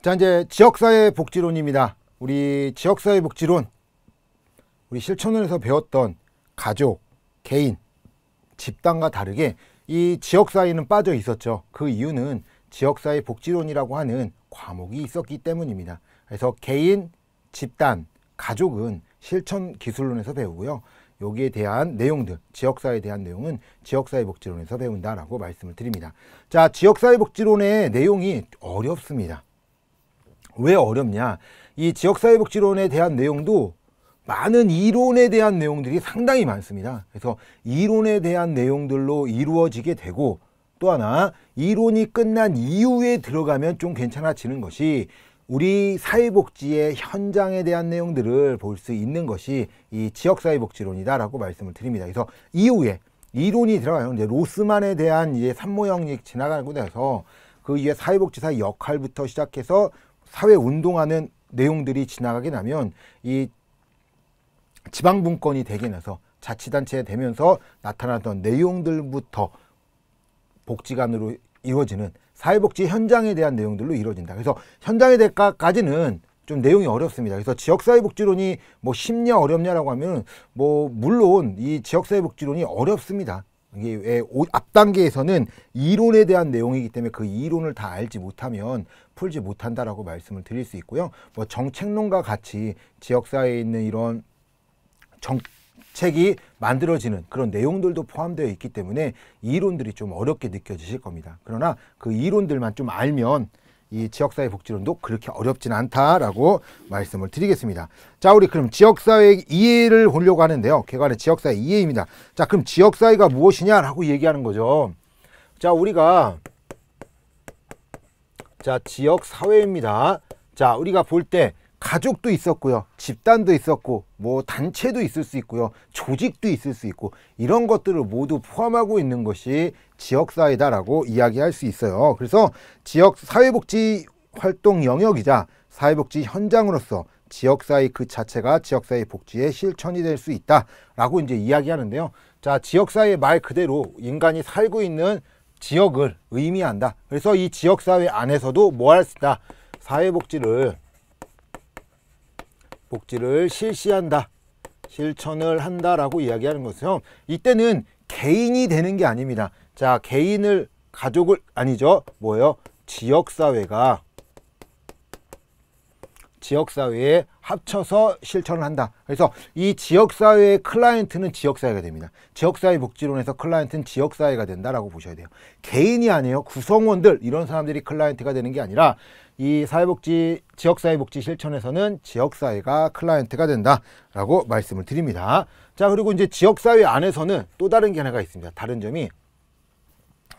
자 이제 지역사회 복지론입니다. 우리 지역사회 복지론 우리 실천원에서 배웠던 가족, 개인, 집단과 다르게 이 지역사회는 빠져 있었죠. 그 이유는 지역사회 복지론이라고 하는 과목이 있었기 때문입니다. 그래서 개인, 집단, 가족은 실천 기술론에서 배우고요. 여기에 대한 내용들, 지역사회에 대한 내용은 지역사회복지론에서 배운다라고 말씀을 드립니다. 자, 지역사회복지론의 내용이 어렵습니다. 왜 어렵냐? 이 지역사회복지론에 대한 내용도 많은 이론에 대한 내용들이 상당히 많습니다. 그래서 이론에 대한 내용들로 이루어지게 되고 또 하나 이론이 끝난 이후에 들어가면 좀 괜찮아지는 것이 우리 사회복지의 현장에 대한 내용들을 볼 수 있는 것이 이 지역사회복지론이다라고 말씀을 드립니다. 그래서 이후에 이론이 들어가요. 이제 로스만에 대한 이제 산모형이 지나가고 나서 그 이후에 사회복지사 역할부터 시작해서 사회 운동하는 내용들이 지나가게 나면 이 지방분권이 되게 나서 자치단체가 되면서 나타나던 내용들부터 복지관으로 이루어지는 사회복지 현장에 대한 내용들로 이루어진다. 그래서 현장에 대까지는 좀 내용이 어렵습니다. 그래서 지역사회복지론이 뭐 쉽냐 어렵냐라고 하면 뭐 물론 이 지역사회복지론이 어렵습니다. 이게 왜 앞단계에서는 이론에 대한 내용이기 때문에 그 이론을 다 알지 못하면 풀지 못한다라고 말씀을 드릴 수 있고요. 뭐 정책론과 같이 지역사회에 있는 이런 정책이 만들어지는 그런 내용들도 포함되어 있기 때문에 이론들이 좀 어렵게 느껴지실 겁니다. 그러나 그 이론들만 좀 알면 이 지역사회 복지론도 그렇게 어렵진 않다라고 말씀을 드리겠습니다. 자, 우리 그럼 지역사회 이해를 보려고 하는데요. 개관의 지역사회 이해입니다. 자, 그럼 지역사회가 무엇이냐라고 얘기하는 거죠. 자, 우리가 자, 지역사회입니다. 자, 우리가 볼 때 가족도 있었고요. 집단도 있었고 뭐 단체도 있을 수 있고요. 조직도 있을 수 있고 이런 것들을 모두 포함하고 있는 것이 지역사회다라고 이야기할 수 있어요. 그래서 지역 사회복지 활동 영역이자 사회복지 현장으로서 지역사회 그 자체가 지역사회 복지의 실천이 될 수 있다라고 이제 이야기하는데요. 자, 지역사회 말 그대로 인간이 살고 있는 지역을 의미한다. 그래서 이 지역사회 안에서도 뭐 할 수 있다? 사회복지를 복지를 실시한다. 실천을 한다라고 이야기하는 것은 이때는 개인이 되는 게 아닙니다. 자, 개인을 가족을 아니죠. 뭐예요? 지역사회가 지역사회에 합쳐서 실천을 한다. 그래서 이 지역사회의 클라이언트는 지역사회가 됩니다. 지역사회 복지론에서 클라이언트는 지역사회가 된다라고 보셔야 돼요. 개인이 아니에요. 구성원들 이런 사람들이 클라이언트가 되는 게 아니라 이 사회복지 지역사회복지 실천에서는 지역사회가 클라이언트가 된다라고 말씀을 드립니다. 자 그리고 이제 지역사회 안에서는 또 다른 게 하나가 있습니다. 다른 점이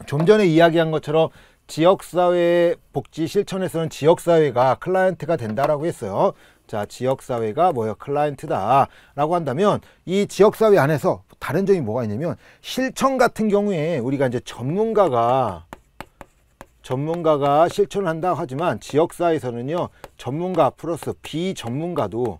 좀 전에 이야기한 것처럼 지역사회 복지 실천에서는 지역사회가 클라이언트가 된다라고 했어요. 자, 지역사회가 뭐예요? 클라이언트다 라고 한다면 이 지역사회 안에서 다른 점이 뭐가 있냐면 실천 같은 경우에 우리가 이제 전문가가 전문가가 실천을 한다 하지만 지역사회에서는요 전문가 플러스 비전문가도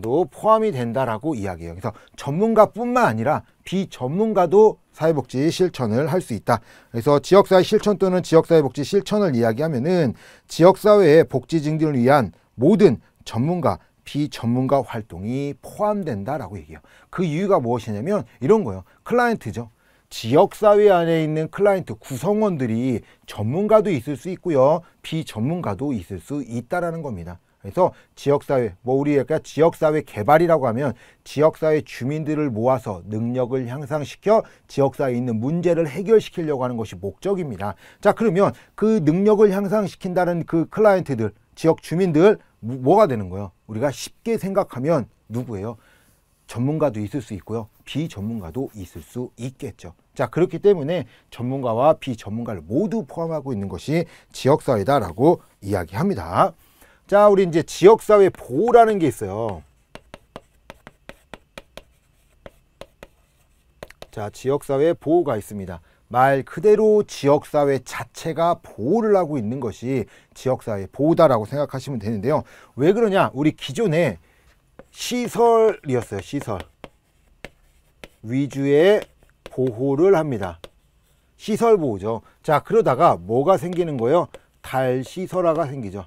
도 포함이 된다라고 이야기해요. 그래서 전문가뿐만 아니라 비전문가도 사회복지 실천을 할 수 있다. 그래서 지역사회 실천 또는 지역사회복지 실천을 이야기하면은 지역사회의 복지 증진을 위한 모든 전문가, 비전문가 활동이 포함된다라고 얘기해요. 그 이유가 무엇이냐면 이런 거예요. 클라이언트죠. 지역사회 안에 있는 클라이언트 구성원들이 전문가도 있을 수 있고요. 비전문가도 있을 수 있다라는 겁니다. 그래서 지역사회, 뭐 우리 약간 지역사회 개발이라고 하면 지역사회 주민들을 모아서 능력을 향상시켜 지역사회에 있는 문제를 해결시키려고 하는 것이 목적입니다. 자, 그러면 그 능력을 향상시킨다는 그 클라이언트들, 지역 주민들 뭐가 되는 거예요? 우리가 쉽게 생각하면 누구예요? 전문가도 있을 수 있고요. 비전문가도 있을 수 있겠죠. 자 그렇기 때문에 전문가와 비전문가를 모두 포함하고 있는 것이 지역사회다라고 이야기합니다. 자 우리 이제 지역사회 보호라는 게 있어요. 자 지역사회 보호가 있습니다. 말 그대로 지역사회 자체가 보호를 하고 있는 것이 지역사회 보호다라고 생각하시면 되는데요. 왜 그러냐? 우리 기존에 시설이었어요. 시설. 위주의 보호를 합니다. 시설 보호죠. 자, 그러다가 뭐가 생기는 거예요? 탈시설화가 생기죠.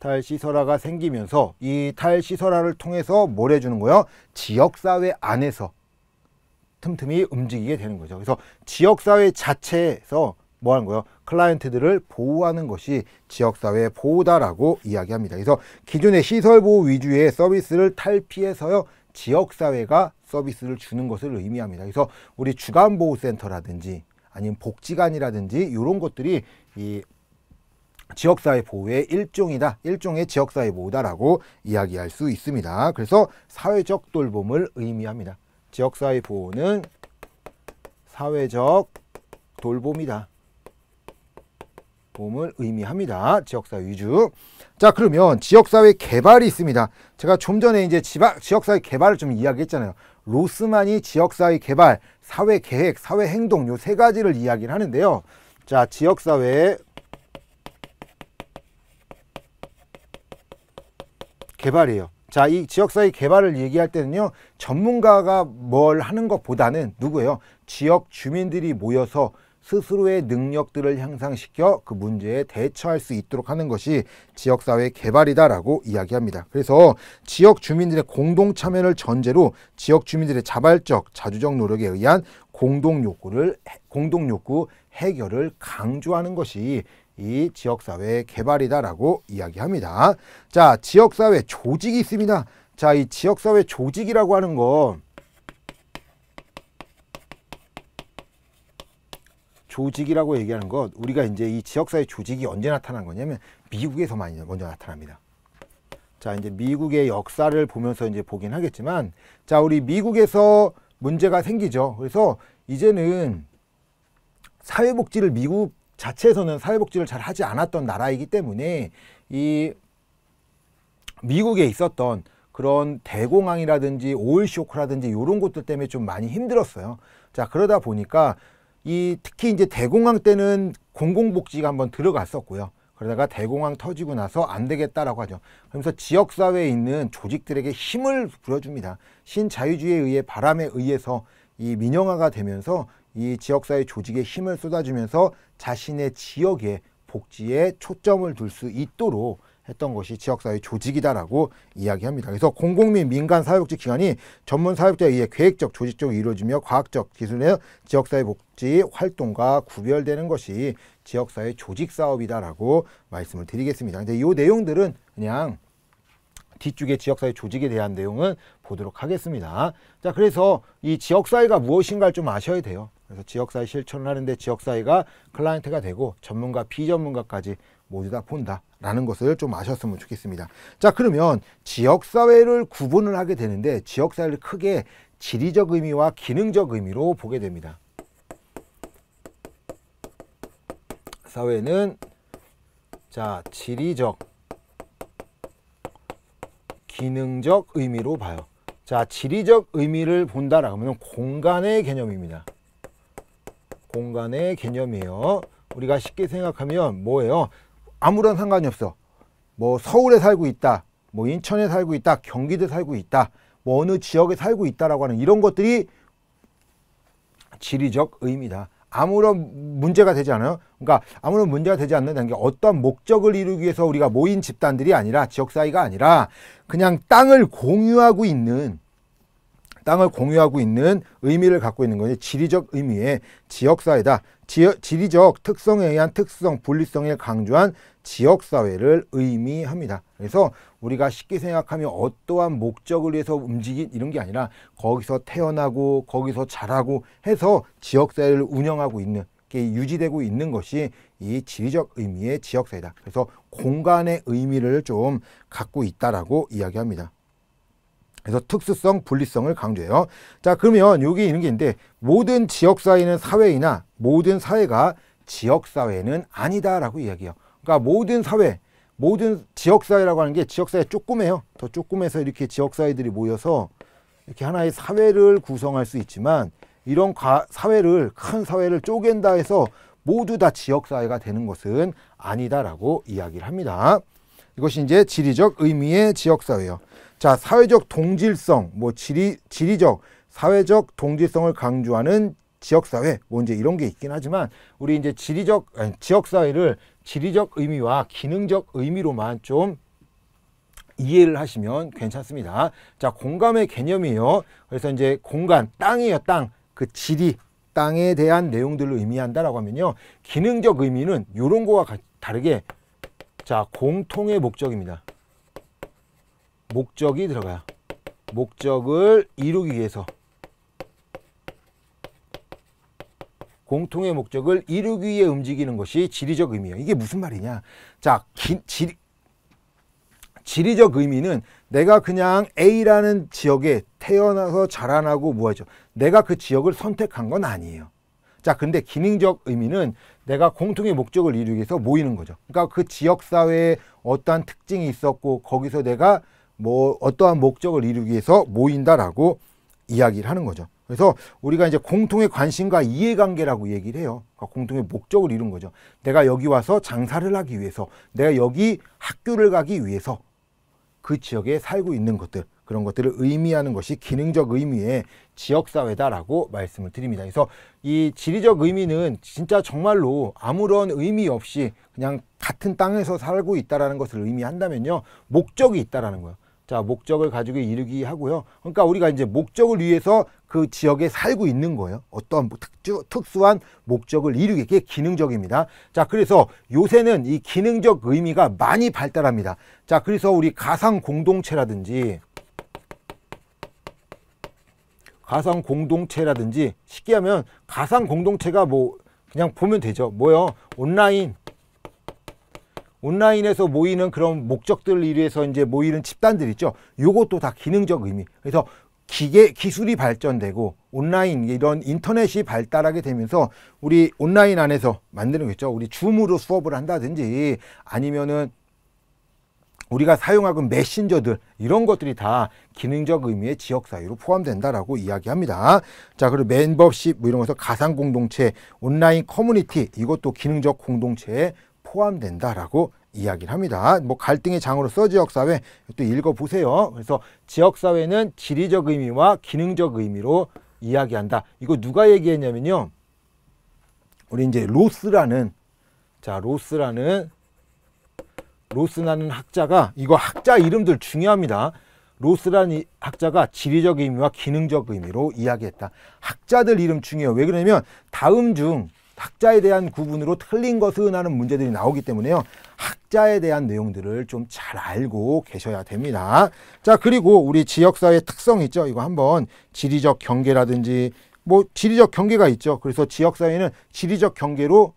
탈시설화가 생기면서 이 탈시설화를 통해서 뭘 해주는 거예요? 지역사회 안에서 틈틈이 움직이게 되는 거죠. 그래서 지역사회 자체에서 뭐 하는 거예요? 클라이언트들을 보호하는 것이 지역사회 보호다라고 이야기합니다. 그래서 기존의 시설보호 위주의 서비스를 탈피해서요. 지역사회가 서비스를 주는 것을 의미합니다. 그래서 우리 주간보호센터라든지 아니면 복지관이라든지 이런 것들이 이 지역사회 보호의 일종이다. 일종의 지역사회 보호다라고 이야기할 수 있습니다. 그래서 사회적 돌봄을 의미합니다. 지역사회 보호는 사회적 돌봄이다. 보험을 의미합니다. 지역사회 위주. 자, 그러면 지역사회 개발이 있습니다. 제가 좀 전에 이제 지방, 지역사회 개발을 좀 이야기했잖아요. 로스만이 지역사회 개발, 사회 계획, 사회 행동 요 세 가지를 이야기를 하는데요. 자, 지역사회 개발이에요. 자, 이 지역사회 개발을 얘기할 때는요, 전문가가 뭘 하는 것보다는 누구예요? 지역 주민들이 모여서 스스로의 능력들을 향상시켜 그 문제에 대처할 수 있도록 하는 것이 지역사회 개발이다라고 이야기합니다. 그래서 지역 주민들의 공동 참여를 전제로 지역 주민들의 자발적, 자주적 노력에 의한 공동 욕구를 공동 욕구 해결을 강조하는 것이 이 지역사회 개발이다라고 이야기합니다. 자, 지역사회 조직이 있습니다. 자, 이 지역사회 조직이라고 하는 거 조직이라고 얘기하는 것 우리가 이제 이 지역사회 조직이 언제 나타난 거냐면 미국에서 많이 먼저 나타납니다. 자 이제 미국의 역사를 보면서 이제 보긴 하겠지만 자 우리 미국에서 문제가 생기죠. 그래서 이제는 사회복지를 미국 자체에서는 사회복지를 잘 하지 않았던 나라이기 때문에 이 미국에 있었던 그런 대공황이라든지 오일 쇼크라든지 이런 것들 때문에 좀 많이 힘들었어요. 자 그러다 보니까 이 특히 이제 대공황 때는 공공복지가 한번 들어갔었고요. 그러다가 대공황 터지고 나서 안 되겠다라고 하죠. 그러면서 지역사회에 있는 조직들에게 힘을 부여줍니다. 신자유주의에 의해 바람에 의해서 이 민영화가 되면서 이 지역사회 조직에 힘을 쏟아주면서 자신의 지역의 복지에 초점을 둘 수 있도록 했던 것이 지역사회 조직이다라고 이야기합니다. 그래서 공공 및 민간 사회복지 기관이 전문 사회복지에 의해 계획적, 조직적으로 이루어지며 과학적 기술의 지역사회 복지 활동과 구별되는 것이 지역사회 조직 사업이다라고 말씀을 드리겠습니다. 근데 이 내용들은 그냥 뒤쪽에 지역사회 조직에 대한 내용은 보도록 하겠습니다. 자, 그래서 이 지역사회가 무엇인가를 좀 아셔야 돼요. 그래서 지역사회 실천을 하는데 지역사회가 클라이언트가 되고 전문가, 비전문가까지 모두 다 본다라는 것을 좀 아셨으면 좋겠습니다. 자 그러면 지역사회를 구분을 하게 되는데 지역사회를 크게 지리적 의미와 기능적 의미로 보게 됩니다. 사회는 자 지리적 기능적 의미로 봐요. 자 지리적 의미를 본다라고 하면 공간의 개념입니다. 공간의 개념이에요. 우리가 쉽게 생각하면 뭐예요? 아무런 상관이 없어. 뭐 서울에 살고 있다. 뭐 인천에 살고 있다. 경기도에 살고 있다. 뭐 어느 지역에 살고 있다라고 하는 이런 것들이 지리적 의미다. 아무런 문제가 되지 않아요. 그러니까 아무런 문제가 되지 않는다는 게 어떤 목적을 이루기 위해서 우리가 모인 집단들이 아니라 지역 사이가 아니라 그냥 땅을 공유하고 있는 땅을 공유하고 있는 의미를 갖고 있는 것이 지리적 의미의 지역사회다. 지역, 지리적 특성에 의한 특성, 분리성을 강조한 지역사회를 의미합니다. 그래서 우리가 쉽게 생각하면 어떠한 목적을 위해서 움직인 이런 게 아니라 거기서 태어나고 거기서 자라고 해서 지역사회를 운영하고 있는 게 유지되고 있는 것이 이 지리적 의미의 지역사회다. 그래서 공간의 의미를 좀 갖고 있다라고 이야기합니다. 그래서 특수성, 분리성을 강조해요. 자, 그러면 여기 있는 게 있는데 모든 지역사회는 사회이나 모든 사회가 지역사회는 아니다라고 이야기해요. 그러니까 모든 사회, 모든 지역사회라고 하는 게 지역사회 조그매요. 더 조그매서 이렇게 지역사회들이 모여서 이렇게 하나의 사회를 구성할 수 있지만 이런 과, 사회를 큰 사회를 쪼갠다 해서 모두 다 지역사회가 되는 것은 아니다라고 이야기를 합니다. 이것이 이제 지리적 의미의 지역사회예요. 자, 사회적 동질성, 뭐 지리, 지리적, 사회적 동질성을 강조하는 지역사회 뭐 이제 이런 게 있긴 하지만 우리 이제 지리적 아니, 지역사회를 지리적 의미와 기능적 의미로만 좀 이해를 하시면 괜찮습니다. 자, 공감의 개념이에요. 그래서 이제 공간, 땅이에요, 땅. 그 지리, 땅에 대한 내용들을 의미한다라고 하면요. 기능적 의미는 이런 거와 가- 다르게 자, 공통의 목적입니다. 목적이 들어가요. 목적을 이루기 위해서 공통의 목적을 이루기 위해 움직이는 것이 지리적 의미예요. 이게 무슨 말이냐? 자, 기, 지리, 지리적 의미는 내가 그냥 A라는 지역에 태어나서 자라나고 뭐하죠? 내가 그 지역을 선택한 건 아니에요. 자, 근데 기능적 의미는 내가 공통의 목적을 이루기 위해서 모이는 거죠. 그러니까 그 지역 사회에 어떠한 특징이 있었고 거기서 내가 뭐 어떠한 목적을 이루기 위해서 모인다라고 이야기를 하는 거죠. 그래서 우리가 이제 공통의 관심과 이해관계라고 얘기를 해요. 그러니까 공통의 목적을 이룬 거죠. 내가 여기 와서 장사를 하기 위해서, 내가 여기 학교를 가기 위해서 그 지역에 살고 있는 것들 그런 것들을 의미하는 것이 기능적 의미의 지역사회다라고 말씀을 드립니다. 그래서 이 지리적 의미는 진짜 정말로 아무런 의미 없이 그냥 같은 땅에서 살고 있다라는 것을 의미한다면요 목적이 있다라는 거예요. 자 목적을 가지고 이루기 하고요. 그러니까 우리가 이제 목적을 위해서 그 지역에 살고 있는 거예요. 어떤 뭐 특주, 특수한 목적을 이루기 그게 기능적입니다. 자 그래서 요새는 이 기능적 의미가 많이 발달합니다. 자 그래서 우리 가상 공동체라든지 가상 공동체라든지 쉽게 하면 가상 공동체가 뭐 그냥 보면 되죠. 뭐요? 온라인 온라인에서 모이는 그런 목적들을 위해서 이제 모이는 집단들 있죠. 요것도 다 기능적 의미. 그래서 기계 기술이 발전되고 온라인 이런 인터넷이 발달하게 되면서 우리 온라인 안에서 만드는 거죠. 우리 줌으로 수업을 한다든지 아니면은 우리가 사용하고 메신저들 이런 것들이 다 기능적 의미의 지역 사회로 포함된다라고 이야기합니다. 자, 그리고 멤버십 뭐 이런 것서 가상 공동체, 온라인 커뮤니티 이것도 기능적 공동체에 포함된다라고 이야기를 합니다. 뭐 갈등의 장으로서 지역 사회 또 읽어 보세요. 그래서 지역 사회는 지리적 의미와 기능적 의미로 이야기한다. 이거 누가 얘기했냐면요. 우리 이제 로스라는 자, 로스라는 로스라는 학자가 이거 학자 이름들 중요합니다. 로스라는 이 학자가 지리적 의미와 기능적 의미로 이야기했다. 학자들 이름 중요해요. 왜 그러냐면 다음 중 학자에 대한 구분으로 틀린 것은 하는 문제들이 나오기 때문에요. 학자에 대한 내용들을 좀 잘 알고 계셔야 됩니다. 자, 그리고 우리 지역사회 특성 있죠. 이거 한번 지리적 경계라든지 뭐 지리적 경계가 있죠. 그래서 지역사회는 지리적 경계로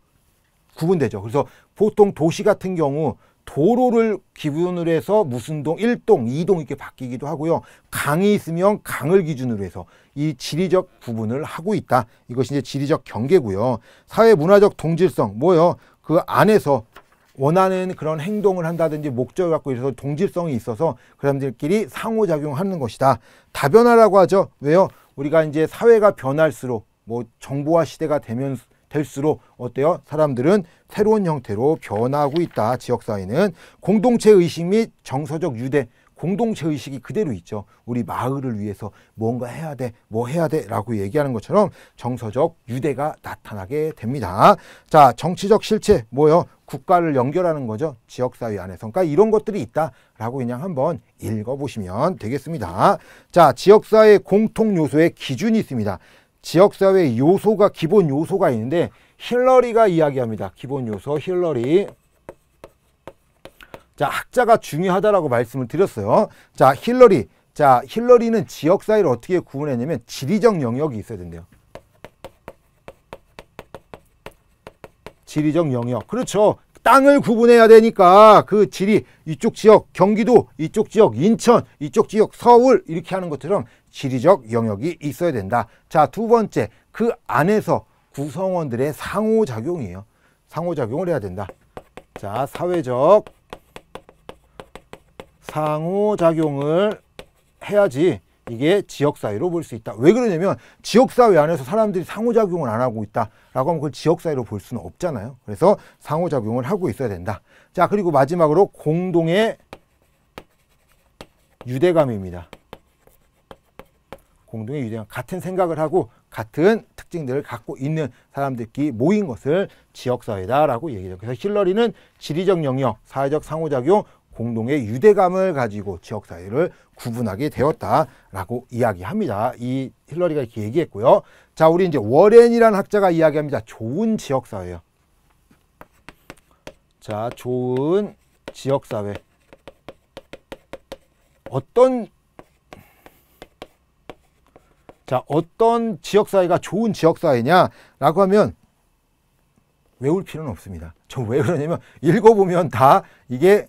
구분되죠. 그래서 보통 도시 같은 경우 도로를 기준으로 해서 무슨 동, 1동, 2동 이렇게 바뀌기도 하고요. 강이 있으면 강을 기준으로 해서 이 지리적 구분을 하고 있다. 이것이 이제 지리적 경계고요. 사회 문화적 동질성 뭐요? 그 안에서 원하는 그런 행동을 한다든지 목적을 갖고 있어서 동질성이 있어서 그 사람들끼리 상호작용하는 것이다. 다변화라고 하죠. 왜요? 우리가 이제 사회가 변할수록 뭐 정보화 시대가 되면 될수록 어때요? 사람들은 새로운 형태로 변하고 있다. 지역사회는 공동체 의식 및 정서적 유대 공동체 의식이 그대로 있죠. 우리 마을을 위해서 뭔가 해야 돼, 뭐 해야 돼 라고 얘기하는 것처럼 정서적 유대가 나타나게 됩니다. 자, 정치적 실체, 뭐요? 국가를 연결하는 거죠. 지역사회 안에서. 그러니까 이런 것들이 있다라고 그냥 한번 읽어보시면 되겠습니다. 자, 지역사회 공통 요소의 기준이 있습니다. 지역사회 요소가 기본 요소가 있는데 힐러리가 이야기합니다. 기본 요소 힐러리. 자, 학자가 중요하다라고 말씀을 드렸어요. 자, 힐러리. 자, 힐러리는 지역 사회를 어떻게 구분했냐면 지리적 영역이 있어야 된대요. 지리적 영역. 그렇죠. 땅을 구분해야 되니까 그 지리 이쪽 지역 경기도 이쪽 지역 인천 이쪽 지역 서울 이렇게 하는 것처럼 지리적 영역이 있어야 된다. 자, 두 번째. 그 안에서 구성원들의 상호작용이에요. 상호작용을 해야 된다. 자, 사회적 상호작용을 해야지 이게 지역사회로 볼 수 있다. 왜 그러냐면 지역사회 안에서 사람들이 상호작용을 안 하고 있다라고 하면 그걸 지역사회로 볼 수는 없잖아요. 그래서 상호작용을 하고 있어야 된다. 자, 그리고 마지막으로 공동의 유대감입니다. 공동의 유대감. 같은 생각을 하고 같은 특징들을 갖고 있는 사람들끼리 모인 것을 지역사회다라고 얘기해요. 그래서 힐러리는 지리적 영역, 사회적 상호작용, 공동의 유대감을 가지고 지역사회를 구분하게 되었다라고 이야기합니다. 이 힐러리가 이렇게 얘기했고요. 자, 우리 이제 워렌이라는 학자가 이야기합니다. 좋은 지역사회요. 자, 좋은 지역사회. 어떤 자, 어떤 지역사회가 좋은 지역사회냐라고 하면 외울 필요는 없습니다. 저 왜 그러냐면 읽어보면 다 이게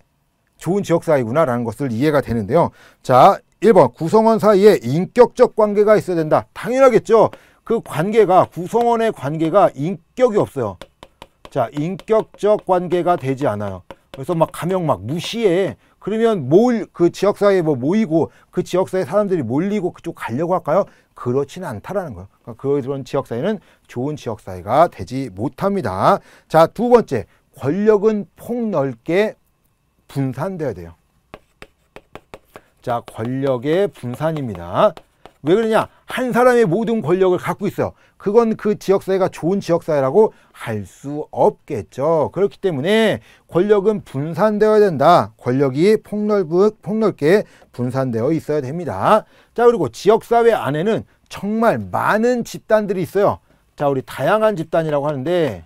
좋은 지역사회구나라는 것을 이해가 되는데요. 자, 1번 구성원 사이에 인격적 관계가 있어야 된다. 당연하겠죠. 그 관계가 구성원의 관계가 인격이 없어요. 자, 인격적 관계가 되지 않아요. 그래서 막 가명 막 무시해. 그러면 뭘그 지역사회에 뭐 모이고 그 지역사회 사람들이 몰리고 그쪽 가려고 할까요? 그렇지는 않다라는 거예요. 그러니까 그런 지역사회는 좋은 지역사회가 되지 못합니다. 자, 두 번째. 권력은 폭넓게 분산되어야 돼요. 자, 권력의 분산입니다. 왜 그러냐? 한 사람의 모든 권력을 갖고 있어요. 그건 그 지역사회가 좋은 지역사회라고 할 수 없겠죠. 그렇기 때문에 권력은 분산되어야 된다. 권력이 폭넓, 폭넓게 분산되어 있어야 됩니다. 자, 그리고 지역사회 안에는 정말 많은 집단들이 있어요. 자, 우리 다양한 집단이라고 하는데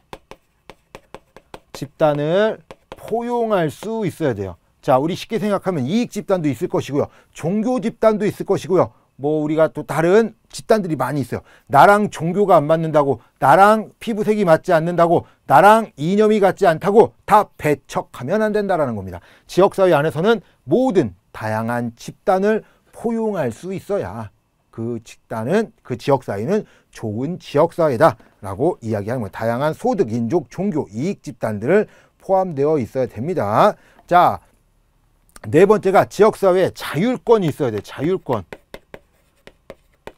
집단을 포용할 수 있어야 돼요. 자, 우리 쉽게 생각하면 이익 집단도 있을 것이고요. 종교 집단도 있을 것이고요. 뭐 우리가 또 다른 집단들이 많이 있어요. 나랑 종교가 안 맞는다고, 나랑 피부색이 맞지 않는다고, 나랑 이념이 같지 않다고 다 배척하면 안 된다라는 겁니다. 지역사회 안에서는 모든 다양한 집단을 포용할 수 있어야 그 집단은 그 지역사회는 좋은 지역사회다라고 이야기하는 거예요. 다양한 소득, 인족, 종교, 이익 집단들을 포함되어 있어야 됩니다. 자, 네 번째가 지역사회에 자율권이 있어야 돼. 자율권.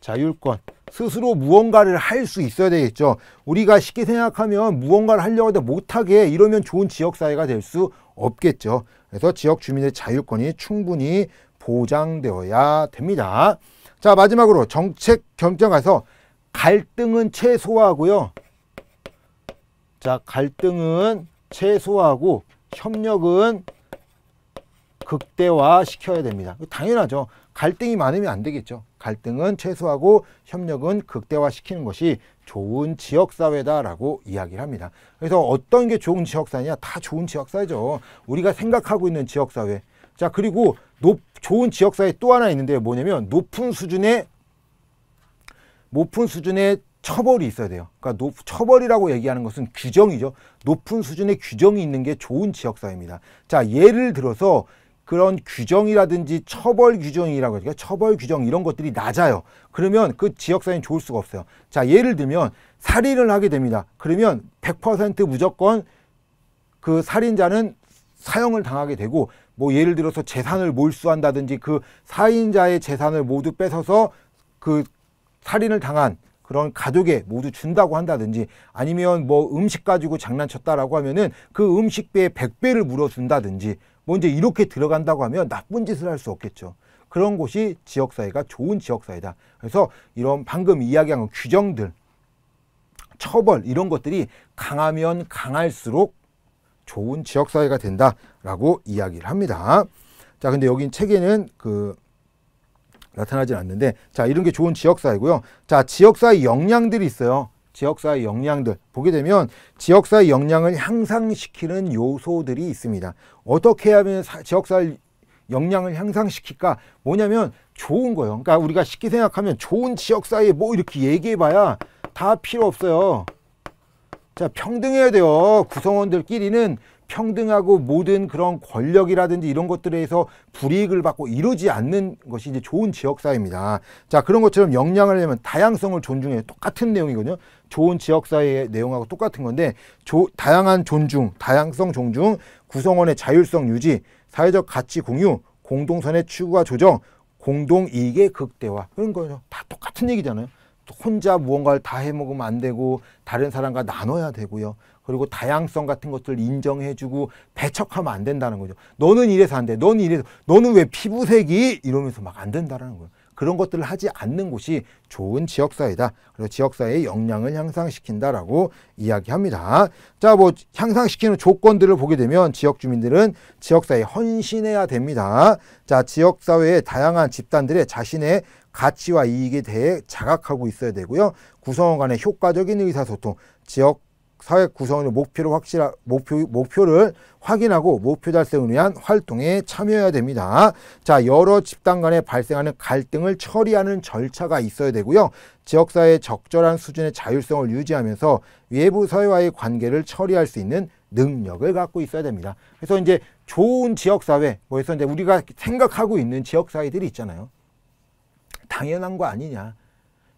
자율권. 스스로 무언가를 할 수 있어야 되겠죠. 우리가 쉽게 생각하면 무언가를 하려고 해도 못하게 이러면 좋은 지역사회가 될 수 없겠죠. 그래서 지역 주민의 자율권이 충분히 보장되어야 됩니다. 자, 마지막으로 정책 결정에서 갈등은 최소화하고요. 자, 갈등은 최소화하고 협력은 극대화 시켜야 됩니다. 당연하죠. 갈등이 많으면 안 되겠죠. 갈등은 최소화하고 협력은 극대화 시키는 것이 좋은 지역사회다라고 이야기를 합니다. 그래서 어떤 게 좋은 지역사회냐? 다 좋은 지역사회죠. 우리가 생각하고 있는 지역사회. 자, 그리고 높, 좋은 지역사회 또 하나 있는데 뭐냐면 높은 수준의 높은 수준의 처벌이 있어야 돼요. 그러니까 높, 처벌이라고 얘기하는 것은 규정이죠. 높은 수준의 규정이 있는 게 좋은 지역사회입니다. 자, 예를 들어서 그런 규정이라든지 처벌 규정이라고 하죠. 처벌 규정 이런 것들이 낮아요. 그러면 그 지역사회는 좋을 수가 없어요. 자, 예를 들면 살인을 하게 됩니다. 그러면 100% 무조건 그 살인자는 사형을 당하게 되고 뭐 예를 들어서 재산을 몰수한다든지 그 사인자의 재산을 모두 뺏어서 그 살인을 당한 그런 가족에 모두 준다고 한다든지 아니면 뭐 음식 가지고 장난쳤다라고 하면은 그 음식비에 100배를 물어준다든지 뭐 이제 이렇게 들어간다고 하면 나쁜 짓을 할 수 없겠죠. 그런 곳이 지역사회가 좋은 지역사회다. 그래서 이런 방금 이야기한 규정들, 처벌 이런 것들이 강하면 강할수록 좋은 지역사회가 된다라고 이야기를 합니다. 자, 근데 여기 책에는 그 나타나지 않는데 자 이런 게 좋은 지역사회고요. 자 지역사회 역량들이 있어요. 지역사회 역량들 보게 되면 지역사회 역량을 향상시키는 요소들이 있습니다. 어떻게 하면 사, 지역사회 역량을 향상시킬까? 뭐냐면 좋은 거예요. 그러니까 우리가 쉽게 생각하면 좋은 지역사회 뭐 이렇게 얘기해봐야 다 필요 없어요. 자 평등해야 돼요. 구성원들끼리는 평등하고 모든 그런 권력이라든지 이런 것들에서 불이익을 받고 이루지 않는 것이 이제 좋은 지역사회입니다. 자, 그런 것처럼 역량을 내면 다양성을 존중해. 똑같은 내용이거든요. 좋은 지역사회의 내용하고 똑같은 건데, 조, 다양한 존중, 다양성 존중, 구성원의 자율성 유지, 사회적 가치 공유, 공동선의 추구와 조정, 공동이익의 극대화. 그런 거죠. 다 똑같은 얘기잖아요. 혼자 무언가를 다 해먹으면 안 되고 다른 사람과 나눠야 되고요. 그리고 다양성 같은 것들 인정해주고 배척하면 안 된다는 거죠. 너는 이래서 안 돼. 너는 이래서 너는 왜 피부색이 이러면서 막 안 된다는 거예요. 그런 것들을 하지 않는 곳이 좋은 지역사회다. 그래서 지역사회의 역량을 향상시킨다라고 이야기합니다. 자, 뭐 향상시키는 조건들을 보게 되면 지역 주민들은 지역사회에 헌신해야 됩니다. 자, 지역사회의 다양한 집단들의 자신의 가치와 이익에 대해 자각하고 있어야 되고요. 구성원 간의 효과적인 의사소통, 지역 사회 구성원의 목표를 확실하 목표 목표를 확인하고 목표 달성을 위한 활동에 참여해야 됩니다. 자, 여러 집단 간에 발생하는 갈등을 처리하는 절차가 있어야 되고요. 지역 사회의 적절한 수준의 자율성을 유지하면서 외부 사회와의 관계를 처리할 수 있는 능력을 갖고 있어야 됩니다. 그래서 이제 좋은 지역 사회, 뭐 해서 이제 우리가 생각하고 있는 지역 사회들이 있잖아요. 당연한 거 아니냐.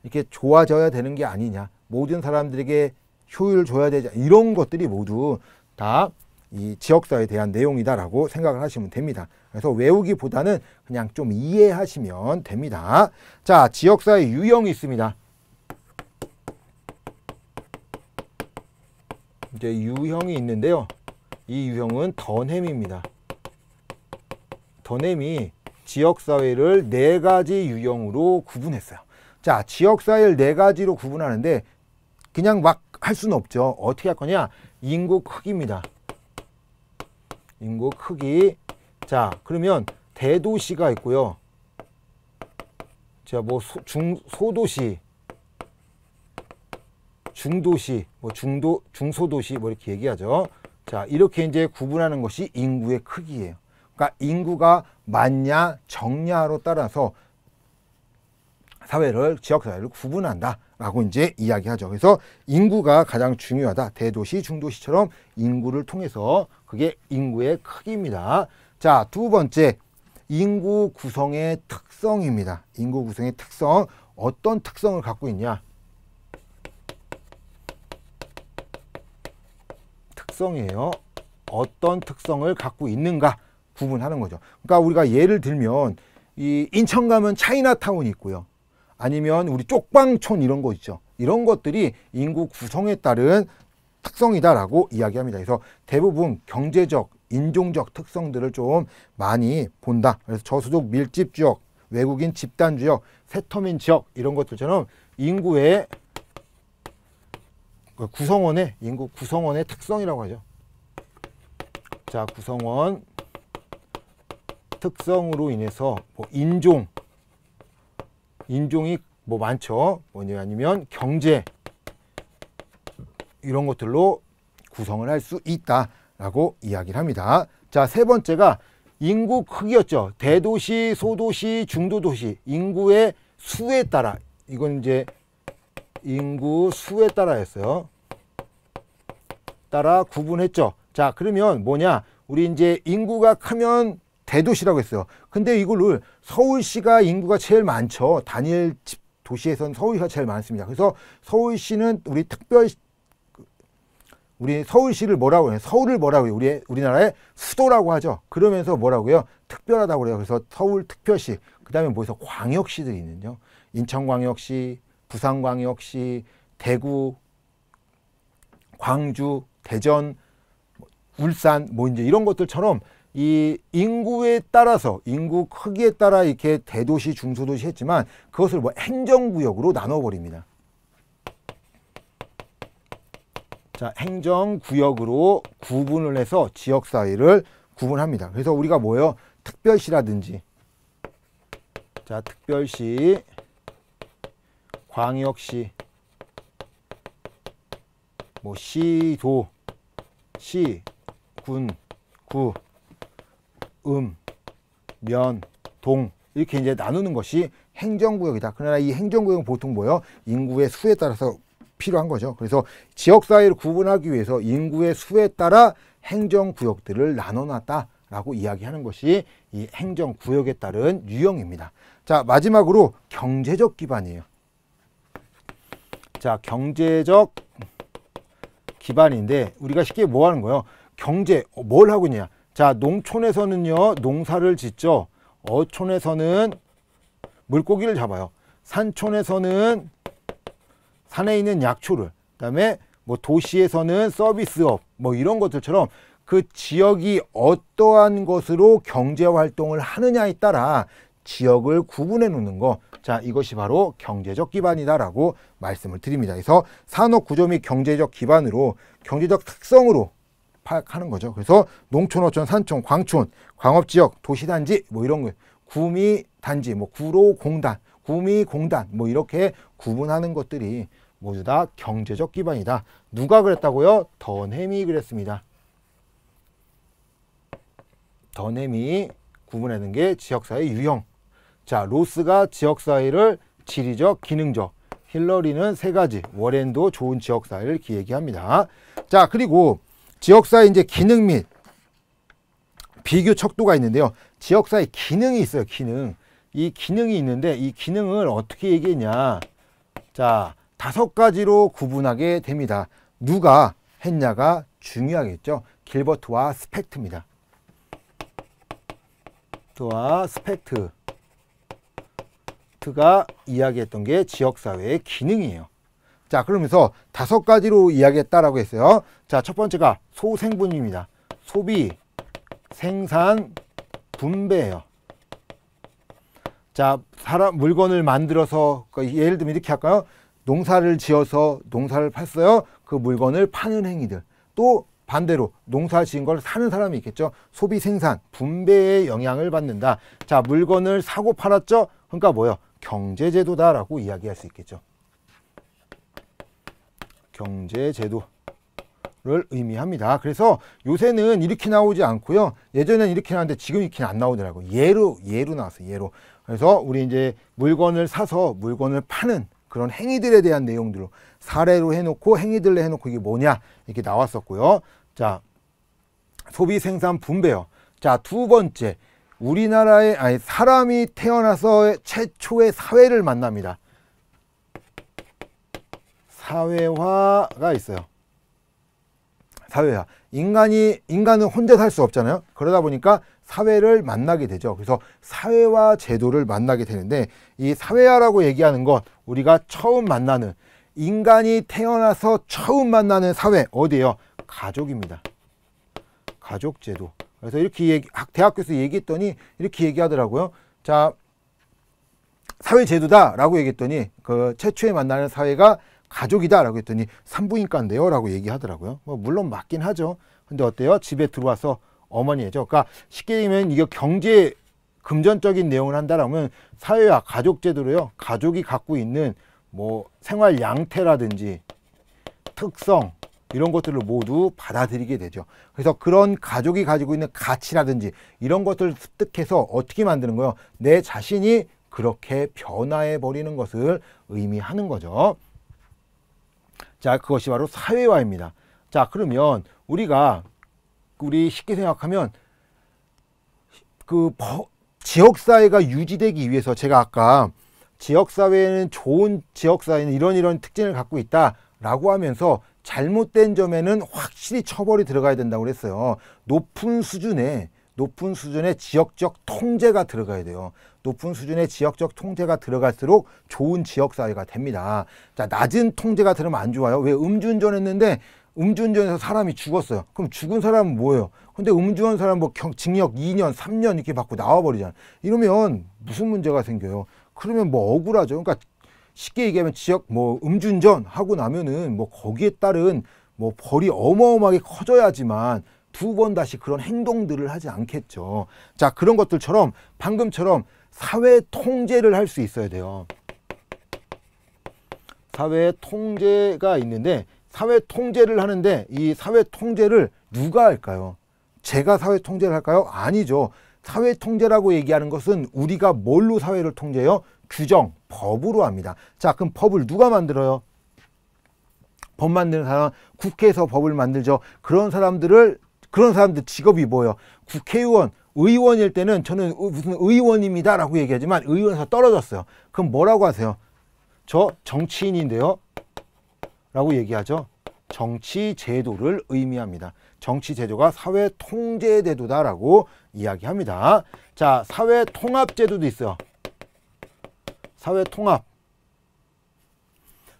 이렇게 좋아져야 되는 게 아니냐. 모든 사람들에게 효율을 줘야 되지 이런 것들이 모두 다 이 지역사에 대한 내용이다라고 생각을 하시면 됩니다. 그래서 외우기보다는 그냥 좀 이해하시면 됩니다. 자, 지역사의 유형이 있습니다. 이제 유형이 있는데요. 이 유형은 더넴입니다. 더넴이 지역사회를 네 가지 유형으로 구분했어요. 자, 지역사회를 네 가지로 구분하는데 그냥 막 할 수는 없죠. 어떻게 할 거냐? 인구 크기입니다. 인구 크기. 자, 그러면 대도시가 있고요. 자, 뭐 소, 중 소도시, 중도시, 뭐 중도 중소도시 뭐 이렇게 얘기하죠. 자, 이렇게 이제 구분하는 것이 인구의 크기예요. 그러니까 인구가 많냐 적냐로 따라서 사회를 지역 사회를 구분한다 라고 이제 이야기하죠. 그래서 인구가 가장 중요하다. 대도시, 중도시처럼 인구를 통해서 그게 인구의 크기입니다. 자, 두 번째 인구 구성의 특성입니다. 인구 구성의 특성 어떤 특성을 갖고 있냐? 특성이에요. 어떤 특성을 갖고 있는가 구분하는 거죠. 그러니까 우리가 예를 들면 이 인천 가면 차이나타운이 있고요. 아니면 우리 쪽방촌 이런 거 있죠. 이런 것들이 인구 구성에 따른 특성이다라고 이야기합니다. 그래서 대부분 경제적, 인종적 특성들을 좀 많이 본다. 그래서 저소득 밀집 지역, 외국인 집단 지역, 세터민 지역 이런 것들처럼 인구의 그 구성원의 인구 구성원의 특성이라고 하죠. 자, 구성원 특성으로 인해서 뭐 인종 인종이 뭐 많죠. 뭐냐 아니면 경제 이런 것들로 구성을 할 수 있다라고 이야기를 합니다. 자, 세 번째가 인구 크기였죠. 대도시, 소도시, 중도도시 인구의 수에 따라 이건 이제 인구 수에 따라였어요. 따라 구분했죠. 자, 그러면 뭐냐? 우리 이제 인구가 크면 대도시라고 했어요. 근데 이거를 서울시가 인구가 제일 많죠. 단일 도시에선 서울시가 제일 많습니다. 그래서 서울시는 우리 특별 우리 서울시를 뭐라고 해요? 서울을 뭐라고 해요? 우리 우리나라의 수도라고 하죠. 그러면서 뭐라고요? 특별하다고 그래요. 그래서 서울 특별시. 그다음에 뭐해서 광역시들이 있는요. 인천광역시, 부산광역시, 대구, 광주, 대전, 울산 뭐 이제 이런 것들처럼 이 인구에 따라서 인구 크기에 따라 이렇게 대도시 중소도시 했지만 그것을 뭐 행정구역으로 나눠버립니다. 자 행정구역으로 구분을 해서 지역 사회를 구분합니다. 그래서 우리가 뭐예요? 특별시라든지 자 특별시 광역시 뭐 시도 시 군, 구 음, 면, 동 이렇게 이제 나누는 것이 행정구역이다. 그러나 이 행정구역은 보통 뭐요? 인구의 수에 따라서 필요한 거죠. 그래서 지역사회를 구분하기 위해서 인구의 수에 따라 행정구역들을 나눠놨다라고 이야기하는 것이 이 행정구역에 따른 유형입니다. 자 마지막으로 경제적 기반이에요. 자 경제적 기반인데 우리가 쉽게 뭐 하는 거예요? 경제 뭘 하고 있냐? 자, 농촌에서는요, 농사를 짓죠. 어촌에서는 물고기를 잡아요. 산촌에서는 산에 있는 약초를, 그 다음에 뭐 도시에서는 서비스업, 뭐 이런 것들처럼 그 지역이 어떠한 것으로 경제 활동을 하느냐에 따라 지역을 구분해 놓는 거. 자, 이것이 바로 경제적 기반이다라고 말씀을 드립니다. 그래서 산업 구조 및 경제적 기반으로 경제적 특성으로 파악하는 거죠. 그래서 농촌, 어촌, 산촌, 광촌, 광업지역, 도시단지 뭐 이런 거, 구미단지, 뭐 구로공단, 구미공단 뭐 이렇게 구분하는 것들이 모두 다 경제적 기반이다. 누가 그랬다고요? 더넴이 그랬습니다. 더넴이 구분하는 게 지역사회 유형. 자, 로스가 지역사회를 지리적, 기능적, 힐러리는 세 가지, 워렌도 좋은 지역사회를 얘기합니다. 자, 그리고 지역사회 이제 기능 및 비교 척도가 있는데요. 지역사회 기능이 있어요, 기능. 이 기능이 있는데 이 기능을 어떻게 얘기했냐. 자, 다섯 가지로 구분하게 됩니다. 누가 했냐가 중요하겠죠. 길버트와 스펙트입니다. 와 스펙트 가 이야기했던 게 지역사회의 기능이에요. 자 그러면서 다섯 가지로 이야기했다라고 했어요. 자 첫 번째가 소생분입니다. 소비, 생산, 분배예요. 자 사람 물건을 만들어서 그러니까 예를 들면 이렇게 할까요? 농사를 지어서 농사를 팠어요. 그 물건을 파는 행위들. 또 반대로 농사 지은 걸 사는 사람이 있겠죠. 소비 생산, 분배에 영향을 받는다. 자, 물건을 사고 팔았죠. 그러니까 뭐요? 경제제도다라고 이야기할 수 있겠죠. 경제제도를 의미합니다. 그래서 요새는 이렇게 나오지 않고요. 예전에는 이렇게 나왔는데 지금 이렇게 안 나오더라고요. 예로, 예로 나왔어요. 예로. 그래서 우리 이제 물건을 사서 물건을 파는 그런 행위들에 대한 내용들로 사례로 해놓고 행위들로 해놓고 이게 뭐냐 이렇게 나왔었고요. 자, 소비 생산 분배요. 자, 두 번째. 우리나라에 아니 사람이 태어나서 최초의 사회를 만납니다. 사회화가 있어요. 사회화. 인간이 인간은 혼자 살 수 없잖아요. 그러다 보니까 사회를 만나게 되죠. 그래서 사회화 제도를 만나게 되는데 이 사회화라고 얘기하는 것 우리가 처음 만나는 인간이 태어나서 처음 만나는 사회 어디예요? 가족입니다. 가족 제도. 그래서 이렇게 얘기, 대학교에서 얘기했더니 이렇게 얘기하더라고요. 자, 사회 제도다라고 얘기했더니 그 최초에 만나는 사회가 가족이다라고 했더니 산부인과인데요라고 얘기하더라고요. 뭐 물론 맞긴 하죠. 근데 어때요? 집에 들어와서 어머니죠. 그러니까 쉽게 얘기하면 이게 경제 금전적인 내용을 한다라면 사회와 가족 제도로요. 가족이 갖고 있는 뭐 생활 양태라든지 특성 이런 것들을 모두 받아들이게 되죠. 그래서 그런 가족이 가지고 있는 가치라든지 이런 것들을 습득해서 어떻게 만드는 거예요? 내 자신이 그렇게 변화해 버리는 것을 의미하는 거죠. 자, 그것이 바로 사회화입니다. 자, 그러면 우리가 우리 쉽게 생각하면 그 지역사회가 유지되기 위해서 제가 아까 지역사회는 좋은 지역사회는 이런 이런 특징을 갖고 있다라고 하면서 잘못된 점에는 확실히 처벌이 들어가야 된다고 그랬어요. 높은 수준의 높은 수준의 지역적 통제가 들어가야 돼요. 높은 수준의 지역적 통제가 들어갈수록 좋은 지역사회가 됩니다. 자, 낮은 통제가 들으면 안 좋아요. 왜 음주운전 했는데 음주운전에서 사람이 죽었어요. 그럼 죽은 사람은 뭐예요? 근데 음주한 사람 뭐 경, 징역 2년, 3년 이렇게 받고 나와버리잖아. 이러면 무슨 문제가 생겨요? 그러면 뭐 억울하죠. 그러니까 쉽게 얘기하면 지역 뭐 음주운전 하고 나면은 뭐 거기에 따른 뭐 벌이 어마어마하게 커져야지만 두 번 다시 그런 행동들을 하지 않겠죠. 자, 그런 것들처럼 방금처럼 사회 통제를 할 수 있어야 돼요. 사회 통제가 있는데 사회 통제를 하는데 이 사회 통제를 누가 할까요? 제가 사회 통제를 할까요? 아니죠. 사회 통제라고 얘기하는 것은 우리가 뭘로 사회를 통제해요? 규정, 법으로 합니다. 자, 그럼 법을 누가 만들어요? 법 만드는 사람, 국회에서 법을 만들죠. 그런 사람들을, 그런 사람들 직업이 뭐예요? 국회의원, 의원일 때는 저는 무슨 의원입니다 라고 얘기하지만 의원에서 떨어졌어요. 그럼 뭐라고 하세요? 저 정치인인데요. 라고 얘기하죠. 정치 제도를 의미합니다. 정치 제도가 사회 통제 제도다라고 이야기합니다. 자, 사회 통합 제도도 있어요. 사회 통합.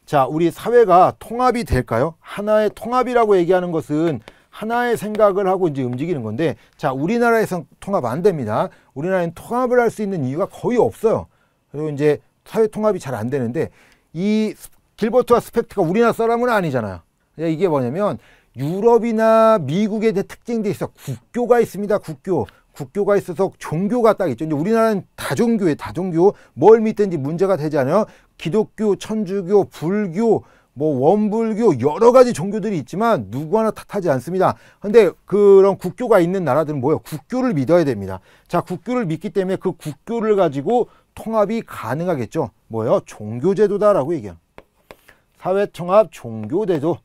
자, 우리 사회가 통합이 될까요? 하나의 통합이라고 얘기하는 것은 하나의 생각을 하고 이제 움직이는 건데 자 우리나라에선 통합 안 됩니다. 우리나라는 통합을 할 수 있는 이유가 거의 없어요. 그리고 이제 사회 통합이 잘 안 되는데 이 길버트와 스펙트가 우리나라 사람은 아니잖아요. 이게 뭐냐면 유럽이나 미국의 특징도 있어 국교가 있습니다. 국교. 국교가 있어서 종교가 딱 있죠. 이제 우리나라는 다종교에 다종교 뭘 믿든지 문제가 되지 않아요. 기독교, 천주교, 불교, 뭐 원불교 여러 가지 종교들이 있지만 누구 하나 탓하지 않습니다. 근데 그런 국교가 있는 나라들은 뭐예요? 국교를 믿어야 됩니다. 자, 국교를 믿기 때문에 그 국교를 가지고 통합이 가능하겠죠. 뭐예요? 종교제도다라고 얘기해요. 사회통합 종교제도.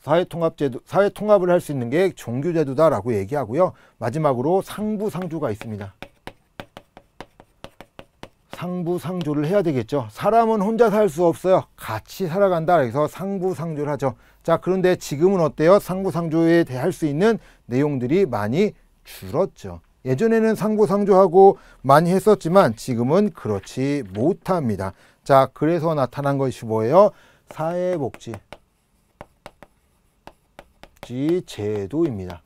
사회통합제도, 사회통합을 할 수 있는 게 종교제도다라고 얘기하고요. 마지막으로 상부상조가 있습니다. 상부상조를 해야 되겠죠. 사람은 혼자 살 수 없어요. 같이 살아간다. 그래서 상부상조를 하죠. 자, 그런데 지금은 어때요? 상부상조에 대할 수 있는 내용들이 많이 줄었죠. 예전에는 상부상조하고 많이 했었지만 지금은 그렇지 못합니다. 자, 그래서 나타난 것이 뭐예요? 사회복지 제도입니다.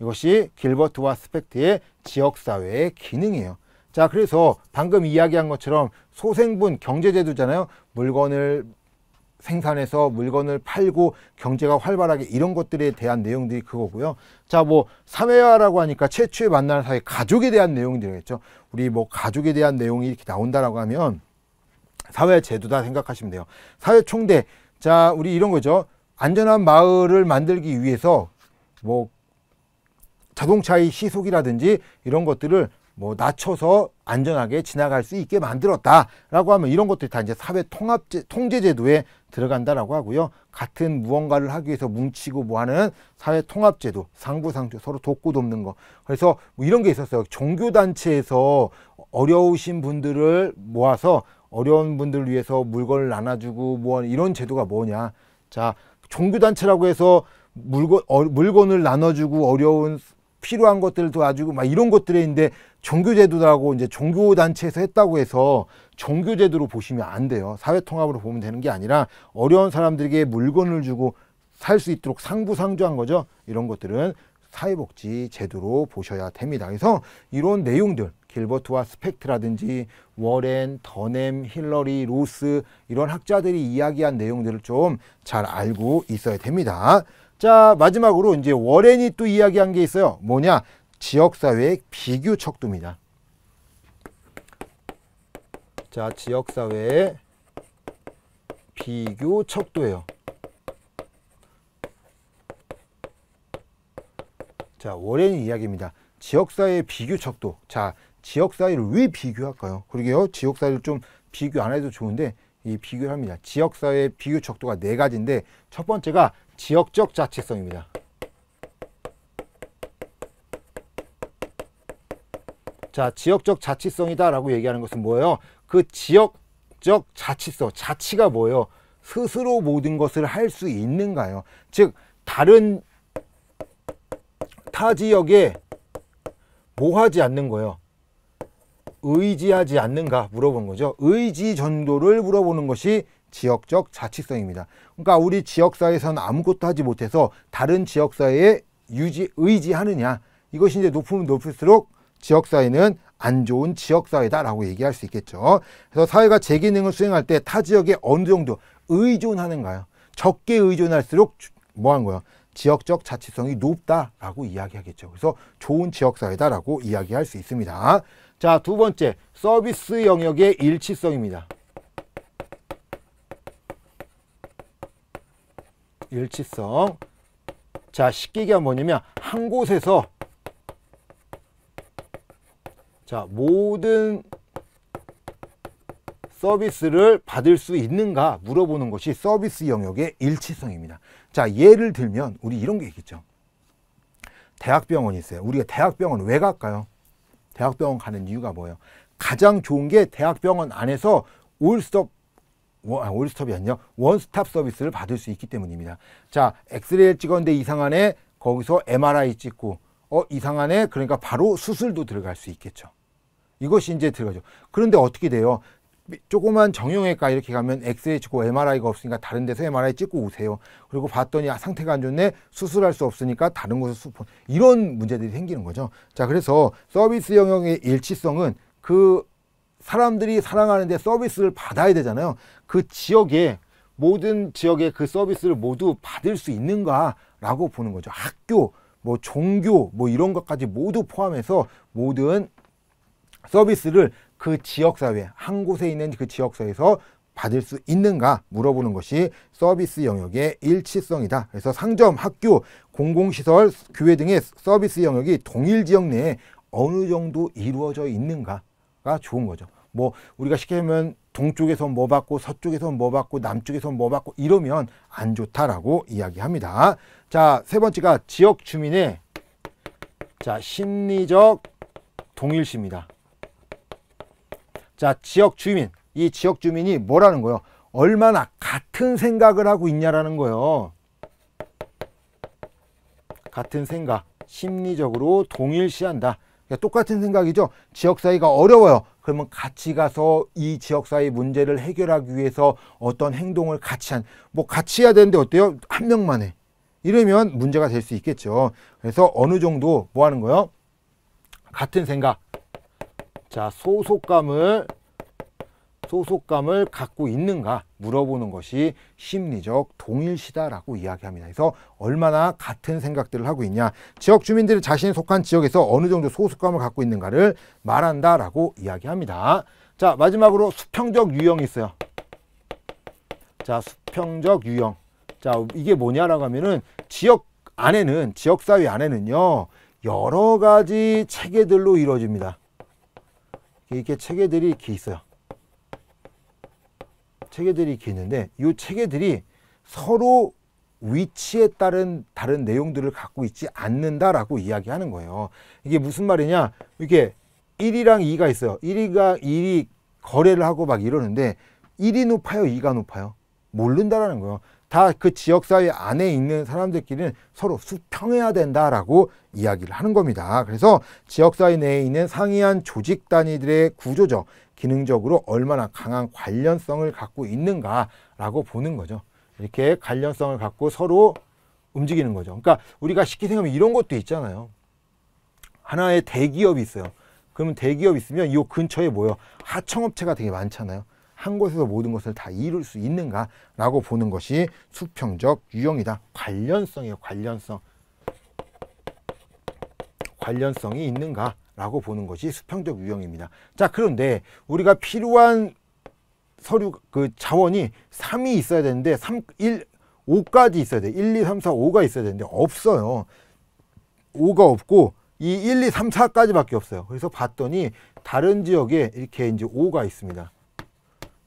이것이 길버트와 스펙트의 지역사회의 기능이에요. 자, 그래서 방금 이야기한 것처럼 소생분 경제제도잖아요. 물건을 생산해서 물건을 팔고 경제가 활발하게 이런 것들에 대한 내용들이 그거고요. 자, 뭐 사회화라고 하니까 최초에 만나는 사회 가족에 대한 내용들이겠죠. 우리 뭐 가족에 대한 내용이 이렇게 나온다라고 하면 사회 제도다 생각하시면 돼요. 사회 총대. 자, 우리 이런 거죠. 안전한 마을을 만들기 위해서 뭐 자동차의 시속이라든지 이런 것들을 뭐 낮춰서 안전하게 지나갈 수 있게 만들었다라고 하면 이런 것들이 다 이제 사회 통합 통제 제도에 들어간다라고 하고요. 같은 무언가를 하기 위해서 뭉치고 뭐 하는 사회 통합 제도, 상부상조 서로 돕고 돕는 거. 그래서 뭐 이런 게 있었어요. 종교 단체에서 어려우신 분들을 모아서 어려운 분들을 위해서 물건을 나눠주고 뭐 이런 제도가 뭐냐. 자, 종교 단체라고 해서 물건 어, 물건을 나눠주고 어려운 필요한 것들을 도와주고 막 이런 것들에 있는데 종교제도라고 이제 종교단체에서 했다고 해서 종교제도로 보시면 안 돼요. 사회통합으로 보면 되는 게 아니라 어려운 사람들에게 물건을 주고 살 수 있도록 상부상조한 거죠. 이런 것들은 사회복지 제도로 보셔야 됩니다. 그래서 이런 내용들 길버트와 스펙트라든지 워렌, 던햄, 힐러리, 로스 이런 학자들이 이야기한 내용들을 좀 잘 알고 있어야 됩니다. 자 마지막으로 이제 워렌이 또 이야기한 게 있어요. 뭐냐? 지역사회의 비교 척도입니다. 자 지역사회의 비교 척도예요. 자 워렌이 이야기입니다. 지역사회의 비교 척도. 자 지역사회를 왜 비교할까요? 그러게요. 지역사회를 좀 비교 안 해도 좋은데 이 비교를 합니다. 지역사회의 비교 척도가 네 가지인데 첫 번째가 지역적 자치성입니다. 자, 지역적 자치성이다라고 얘기하는 것은 뭐예요? 그 지역적 자치성, 자치가 뭐예요? 스스로 모든 것을 할 수 있는가요? 즉, 다른 타 지역에 뭐 하지 않는 거예요? 의지하지 않는가 물어본 거죠. 의지 전도를 물어보는 것이 지역적 자치성입니다. 그러니까 우리 지역사회에서는 아무것도 하지 못해서 다른 지역사회에 유지, 의지하느냐. 이것이 이제 높으면 높을수록 지역사회는 안 좋은 지역사회다라고 얘기할 수 있겠죠. 그래서 사회가 제 기능을 수행할 때 타 지역에 어느 정도 의존하는가요? 적게 의존할수록 뭐한 거예요? 지역적 자치성이 높다라고 이야기하겠죠. 그래서 좋은 지역사회다라고 이야기할 수 있습니다. 자, 두 번째, 서비스 영역의 일치성입니다. 일치성. 자, 얘기하면 뭐냐면 한 곳에서 자, 모든 서비스를 받을 수 있는가 물어보는 것이 서비스 영역의 일치성입니다. 자, 예를 들면 우리 이런 게 있겠죠. 대학병원이 있어요. 우리가 대학병원 왜 갈까요? 대학병원 가는 이유가 뭐예요? 가장 좋은 게 대학병원 안에서 올스톱 아, 올스톱이 아니요 원스톱 서비스를 받을 수 있기 때문입니다. 자, 엑스레이 찍었는데 이상하네. 거기서 MRI 찍고 어 이상하네. 그러니까 바로 수술도 들어갈 수 있겠죠. 이것이 이제 들어가죠. 그런데 어떻게 돼요? 조그만 정형외과 이렇게 가면 엑스레이 찍고 MRI가 없으니까 다른 데서 MRI 찍고 오세요. 그리고 봤더니 아, 상태가 안 좋네 수술할 수 없으니까 다른 곳에서 수술 이런 문제들이 생기는 거죠. 자 그래서 서비스 영역의 일치성은 그 사람들이 사랑하는데 서비스를 받아야 되잖아요. 그 지역에 모든 지역의 그 서비스를 모두 받을 수 있는가라고 보는 거죠. 학교, 뭐 종교, 뭐 이런 것까지 모두 포함해서 모든 서비스를 그 지역사회, 한 곳에 있는 그 지역사회에서 받을 수 있는가 물어보는 것이 서비스 영역의 일치성이다. 그래서 상점, 학교, 공공시설, 교회 등의 서비스 영역이 동일 지역 내에 어느 정도 이루어져 있는가가 좋은 거죠. 뭐 우리가 쉽게 하면 동쪽에서 뭐 받고 서쪽에서 뭐 받고 남쪽에서 뭐 받고 이러면 안 좋다라고 이야기합니다. 자, 세 번째가 지역 주민의 자, 심리적 동일시입니다. 자, 지역 주민. 이 지역 주민이 뭐라는 거예요? 얼마나 같은 생각을 하고 있냐라는 거예요. 같은 생각, 심리적으로 동일시한다. 그러니까 똑같은 생각이죠. 지역 사회가 어려워요. 그러면 같이 가서 이 지역 사회 문제를 해결하기 위해서 어떤 행동을 같이 한, 뭐 같이 해야 되는데 어때요? 한 명만 해. 이러면 문제가 될 수 있겠죠. 그래서 어느 정도 뭐 하는 거예요? 같은 생각. 자, 소속감을 소속감을 갖고 있는가 물어보는 것이 심리적 동일시다라고 이야기합니다. 그래서 얼마나 같은 생각들을 하고 있냐, 지역 주민들이 자신이 속한 지역에서 어느 정도 소속감을 갖고 있는가를 말한다라고 이야기합니다. 자, 마지막으로 수평적 유형이 있어요. 자, 수평적 유형. 자, 이게 뭐냐라고 하면은 지역 안에는 지역 사회 안에는요 여러 가지 체계들로 이루어집니다. 이렇게 체계들이 이렇게 있어요. 체계들이 이렇게 있는데 이 체계들이 서로 위치에 따른 다른 내용들을 갖고 있지 않는다라고 이야기하는 거예요. 이게 무슨 말이냐? 이게 1이랑 2가 있어요. 1이가 1이 거래를 하고 막 이러는데 1이 높아요, 2가 높아요. 모른다라는 거예요. 다 그 지역사회 안에 있는 사람들끼리는 서로 수평해야 된다라고 이야기를 하는 겁니다. 그래서 지역사회 내에 있는 상이한 조직 단위들의 구조적, 기능적으로 얼마나 강한 관련성을 갖고 있는가라고 보는 거죠. 이렇게 관련성을 갖고 서로 움직이는 거죠. 그러니까 우리가 쉽게 생각하면 이런 것도 있잖아요. 하나의 대기업이 있어요. 그러면 대기업 있으면 이 근처에 뭐요? 하청업체가 되게 많잖아요. 한 곳에서 모든 것을 다 이룰 수 있는가라고 보는 것이 수평적 유형이다. 관련성이에요. 관련성. 관련성이 있는가 라고 보는 것이 수평적 유형입니다. 자, 그런데 우리가 필요한 서류 그 자원이 3이 있어야 되는데 3 1 5까지 있어야 돼. 1 2 3 4 5가 있어야 되는데 없어요. 5가 없고 이 1 2 3 4까지밖에 없어요. 그래서 봤더니 다른 지역에 이렇게 이제 5가 있습니다.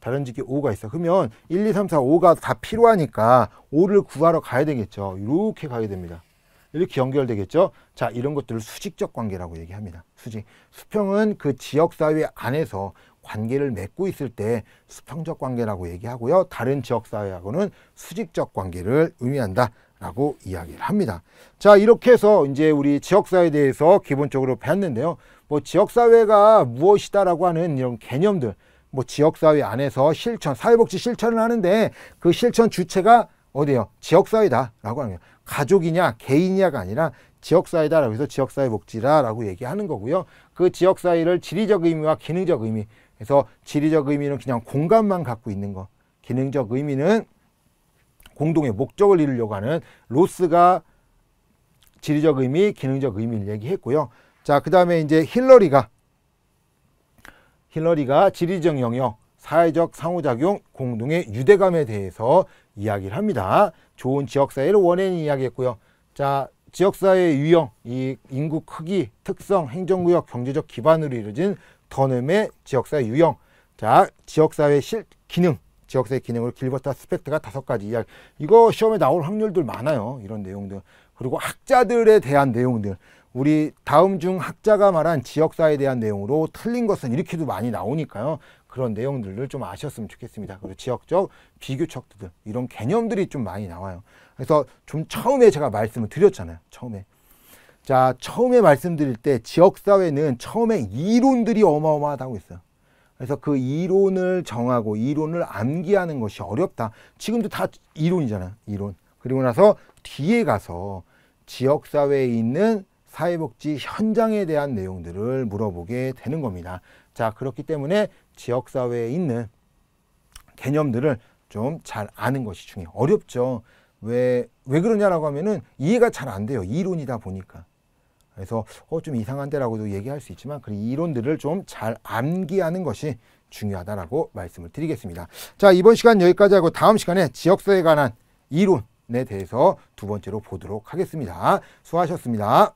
다른 지역에 5가 있어. 그러면 1 2 3 4 5가 다 필요하니까 5를 구하러 가야 되겠죠. 이렇게 가야 됩니다. 이렇게 연결되겠죠. 자, 이런 것들을 수직적 관계라고 얘기합니다. 수직. 수평은 그 지역사회 안에서 관계를 맺고 있을 때 수평적 관계라고 얘기하고요. 다른 지역사회하고는 수직적 관계를 의미한다. 라고 이야기를 합니다. 자, 이렇게 해서 이제 우리 지역사회에 대해서 기본적으로 배웠는데요. 뭐 지역사회가 무엇이다라고 하는 이런 개념들, 뭐 지역사회 안에서 실천, 사회복지 실천을 하는데 그 실천 주체가 어디요? 지역사회다라고 하는 거예요. 가족이냐 개인이냐가 아니라 지역사회다라고 해서 지역사회 복지라라고 얘기하는 거고요. 그 지역사회를 지리적 의미와 기능적 의미 그래서 지리적 의미는 그냥 공간만 갖고 있는 거 기능적 의미는 공동의 목적을 이루려고 하는 로스가 지리적 의미, 기능적 의미를 얘기했고요. 자, 그 다음에 이제 힐러리가 힐러리가 지리적 영역, 사회적 상호작용, 공동의 유대감에 대해서 이야기를 합니다. 좋은 지역사회를 원해는 이야기했고요. 자, 지역사회의 유형, 이 인구 크기, 특성, 행정구역, 경제적 기반으로 이루어진 더넴의 지역사회 유형. 자, 지역사회 실 기능, 지역사회 기능을 길버트 스펙트가 다섯 가지 이야기. 이거 시험에 나올 확률들 많아요. 이런 내용들. 그리고 학자들에 대한 내용들. 우리 다음 중 학자가 말한 지역사회에 대한 내용으로 틀린 것은 이렇게도 많이 나오니까요. 그런 내용들을 좀 아셨으면 좋겠습니다. 그리고 지역적 비교척들 이런 개념들이 좀 많이 나와요. 그래서 좀 처음에 제가 말씀을 드렸잖아요. 처음에. 자, 처음에 말씀드릴 때 지역사회는 처음에 이론들이 어마어마하다고 했어요. 그래서 그 이론을 정하고 이론을 암기하는 것이 어렵다. 지금도 다 이론이잖아. 이론. 그리고 나서 뒤에 가서 지역사회에 있는 사회복지 현장에 대한 내용들을 물어보게 되는 겁니다. 자, 그렇기 때문에 지역사회에 있는 개념들을 좀 잘 아는 것이 중요해요. 어렵죠. 왜, 왜 그러냐라고 하면은 이해가 잘 안 돼요. 이론이다 보니까. 그래서 어, 좀 이상한데라고도 얘기할 수 있지만 그 이론들을 좀 잘 암기하는 것이 중요하다라고 말씀을 드리겠습니다. 자, 이번 시간 여기까지 하고 다음 시간에 지역사회에 관한 이론에 대해서 두 번째로 보도록 하겠습니다. 수고하셨습니다.